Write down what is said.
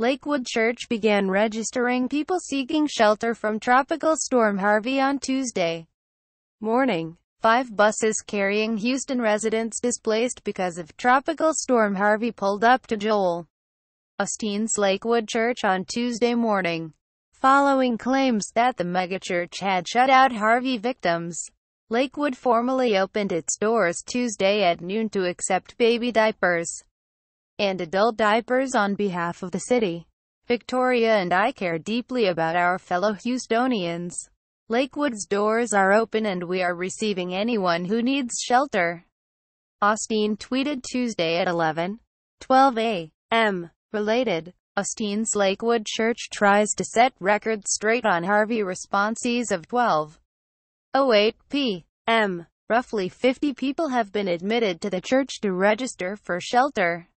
Lakewood Church began registering people seeking shelter from Tropical Storm Harvey on Tuesday morning. Five buses carrying Houston residents displaced because of Tropical Storm Harvey pulled up to Joel Osteen's Lakewood Church on Tuesday morning, following claims that the megachurch had shut out Harvey victims. Lakewood formally opened its doors Tuesday at noon to accept baby diapers and adult diapers on behalf of the city. Victoria and I care deeply about our fellow Houstonians. Lakewood's doors are open and we are receiving anyone who needs shelter. Osteen tweeted Tuesday at 11:12 a.m. Related, Osteen's Lakewood Church tries to set records straight on Harvey responses of 12:08 p.m. Roughly 50 people have been admitted to the church to register for shelter.